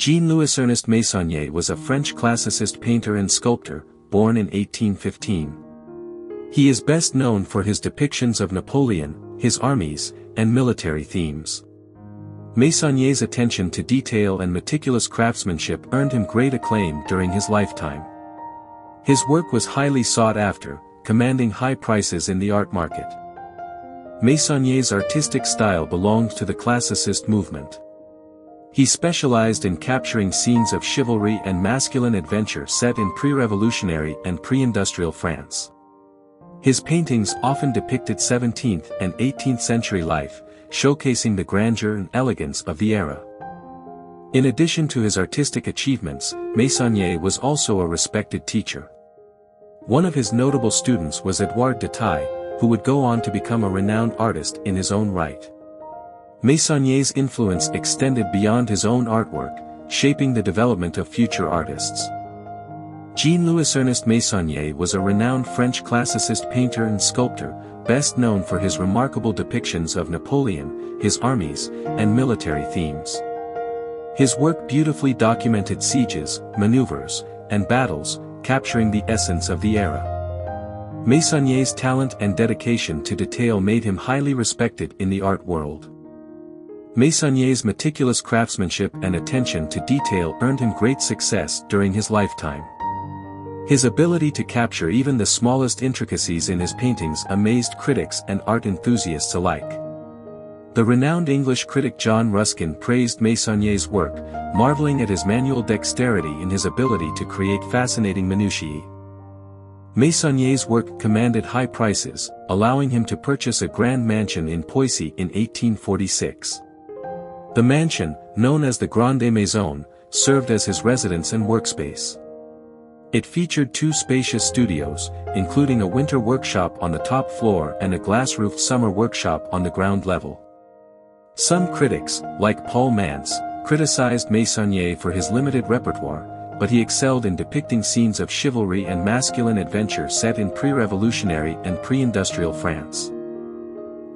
Jean-Louis Ernest Meissonier was a French classicist painter and sculptor, born in 1815. He is best known for his depictions of Napoleon, his armies, and military themes. Meissonier's attention to detail and meticulous craftsmanship earned him great acclaim during his lifetime. His work was highly sought after, commanding high prices in the art market. Meissonier's artistic style belonged to the classicist movement. He specialized in capturing scenes of chivalry and masculine adventure set in pre-revolutionary and pre-industrial France. His paintings often depicted 17th and 18th century life, showcasing the grandeur and elegance of the era. In addition to his artistic achievements, Meissonier was also a respected teacher. One of his notable students was Edouard Detaille, who would go on to become a renowned artist in his own right. Meissonier's influence extended beyond his own artwork, shaping the development of future artists. Jean-Louis Ernest Meissonier was a renowned French classicist painter and sculptor, best known for his remarkable depictions of Napoleon, his armies, and military themes. His work beautifully documented sieges, maneuvers, and battles, capturing the essence of the era. Meissonier's talent and dedication to detail made him highly respected in the art world. Meissonier's meticulous craftsmanship and attention to detail earned him great success during his lifetime. His ability to capture even the smallest intricacies in his paintings amazed critics and art enthusiasts alike. The renowned English critic John Ruskin praised Meissonier's work, marveling at his manual dexterity in his ability to create fascinating minutiae. Meissonier's work commanded high prices, allowing him to purchase a grand mansion in Poissy in 1846. The mansion, known as the Grande Maison, served as his residence and workspace. It featured two spacious studios, including a winter workshop on the top floor and a glass-roofed summer workshop on the ground level. Some critics, like Paul Mantz, criticized Meissonier for his limited repertoire, but he excelled in depicting scenes of chivalry and masculine adventure set in pre-revolutionary and pre-industrial France.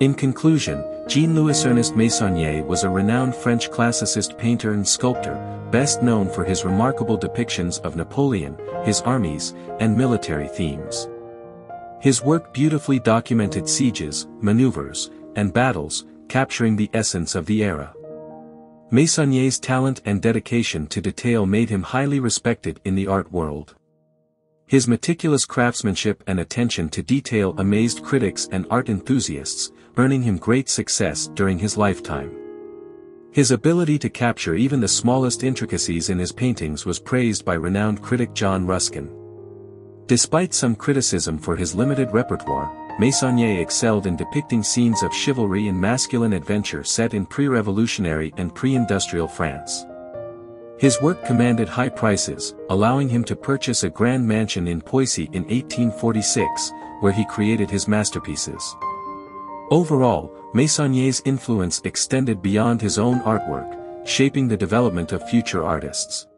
In conclusion, Jean-Louis Ernest Meissonier was a renowned French classicist painter and sculptor, best known for his remarkable depictions of Napoleon, his armies, and military themes. His work beautifully documented sieges, maneuvers, and battles, capturing the essence of the era. Meissonier's talent and dedication to detail made him highly respected in the art world. His meticulous craftsmanship and attention to detail amazed critics and art enthusiasts, earning him great success during his lifetime. His ability to capture even the smallest intricacies in his paintings was praised by renowned critic John Ruskin. Despite some criticism for his limited repertoire, Meissonier excelled in depicting scenes of chivalry and masculine adventure set in pre-revolutionary and pre-industrial France. His work commanded high prices, allowing him to purchase a grand mansion in Poissy in 1846, where he created his masterpieces. Overall, Meissonier's influence extended beyond his own artwork, shaping the development of future artists.